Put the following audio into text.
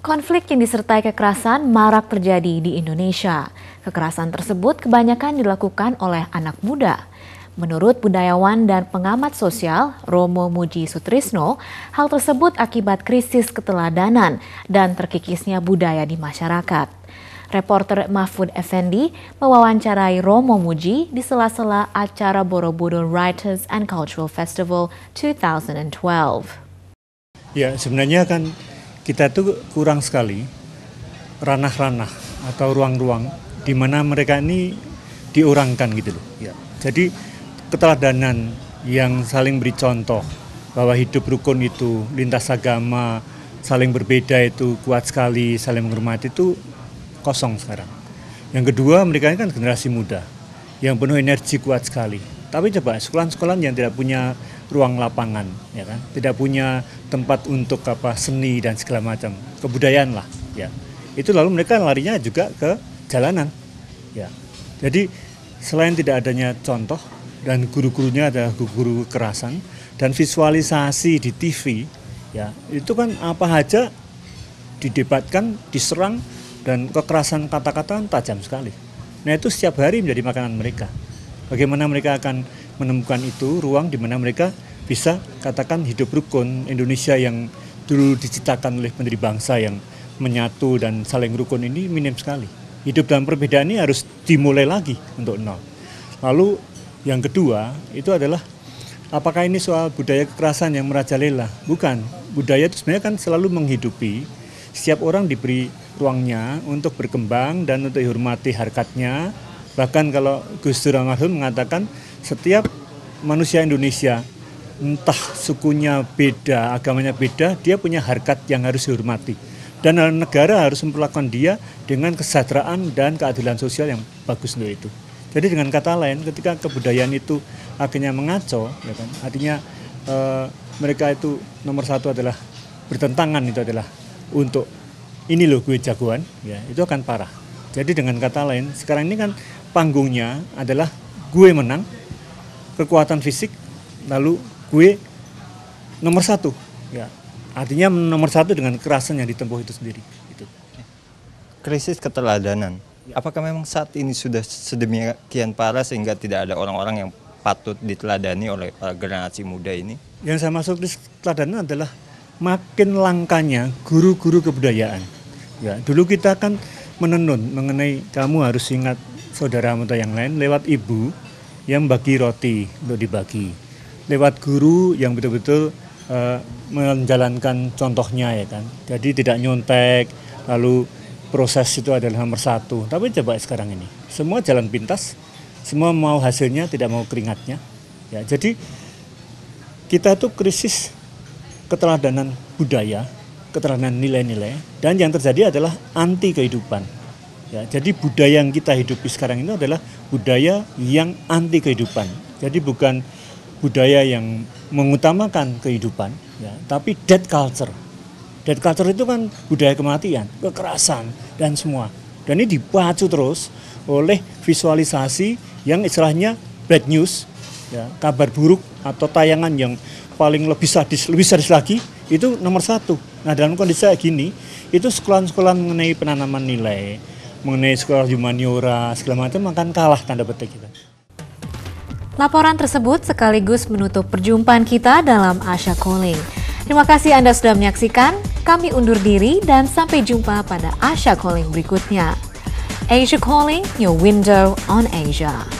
Konflik yang disertai kekerasan marak terjadi di Indonesia. Kekerasan tersebut kebanyakan dilakukan oleh anak muda. Menurut budayawan dan pengamat sosial Romo Muji Sutrisno, hal tersebut akibat krisis keteladanan dan terkikisnya budaya di masyarakat. Reporter Mahfud Effendi mewawancarai Romo Muji di sela-sela acara Borobudur Writers and Cultural Festival 2012. Ya, sebenarnya kan kita tuh kurang sekali ranah-ranah atau ruang-ruang di mana mereka ini diorangkan gitu loh. Ya. Jadi keteladanan yang saling beri contoh bahwa hidup rukun itu lintas agama saling berbeda itu kuat sekali saling menghormati itu kosong sekarang. Yang kedua mereka ini kan generasi muda yang penuh energi kuat sekali. Tapi coba sekolah-sekolah yang tidak punya ruang lapangan, ya kan, tidak punya tempat untuk apa seni dan segala macam kebudayaan lah, ya. Itu lalu mereka larinya juga ke jalanan, ya. Jadi selain tidak adanya contoh dan guru-gurunya adalah guru-guru kekerasan dan visualisasi di TV, ya itu kan apa aja didebatkan, diserang dan kekerasan kata-kata tajam sekali. Nah itu setiap hari menjadi makanan mereka. Bagaimana mereka akan menemukan itu ruang di mana mereka bisa katakan hidup rukun Indonesia yang dulu diciptakan oleh pendiri bangsa yang menyatu dan saling rukun ini minim sekali. Hidup dalam perbedaan ini harus dimulai lagi untuk nol. Lalu yang kedua itu adalah apakah ini soal budaya kekerasan yang merajalela? Bukan. Budaya itu sebenarnya kan selalu menghidupi setiap orang diberi ruangnya untuk berkembang dan untuk dihormati harkatnya. Bahkan kalau Gus Dur almarhum mengatakan setiap manusia Indonesia entah sukunya beda, agamanya beda, dia punya harkat yang harus dihormati. Dan negara harus memperlakukan dia dengan kesejahteraan dan keadilan sosial yang bagus untuk itu. Jadi dengan kata lain, ketika kebudayaan itu akhirnya mengaco, ya kan, artinya e, mereka itu nomor satu adalah bertentangan itu adalah untuk ini loh gue jagoan, ya itu akan parah. Jadi dengan kata lain, sekarang ini kan panggungnya adalah gue menang, kekuatan fisik, lalu gue nomor satu. Ya, artinya nomor satu dengan kekerasan yang ditempuh itu sendiri. Itu. Krisis keteladanan. Apakah memang saat ini sudah sedemikian parah sehingga tidak ada orang-orang yang patut diteladani oleh generasi muda ini? Yang saya masuk krisis keteladanan adalah makin langkanya guru-guru kebudayaan. Ya, dulu kita kan menenun mengenai kamu harus ingat saudaramu atau yang lain lewat ibu yang bagi roti untuk dibagi. Lewat guru yang betul-betul uh, menjalankan contohnya ya kan. Jadi tidak nyontek, lalu proses itu adalah nomor satu. Tapi coba sekarang ini, semua jalan pintas, semua mau hasilnya, tidak mau keringatnya. Ya, jadi kita tuh krisis keteladanan budaya, keteladanan nilai-nilai, dan yang terjadi adalah anti kehidupan Ya, jadi budaya yang kita hidupi sekarang ini adalah budaya yang anti kehidupan. Jadi bukan budaya yang mengutamakan kehidupan, ya, tapi dead culture. Dead culture itu kan budaya kematian, kekerasan dan semua. Dan ini dipacu terus oleh visualisasi yang istilahnya bad news, ya, kabar buruk atau tayangan yang paling lebih sadis, lebih sadis lagi itu nomor satu. Nah dalam kondisi kayak gini, itu sekolah-sekolah mengenai penanaman nilai, mengenai sekolah humaniora segala macam akan kalah tanda petik kita. Laporan tersebut sekaligus menutup perjumpaan kita dalam Asia Calling. Terima kasih Anda sudah menyaksikan. Kami undur diri dan sampai jumpa pada Asia Calling berikutnya. Asia Calling, your window on Asia.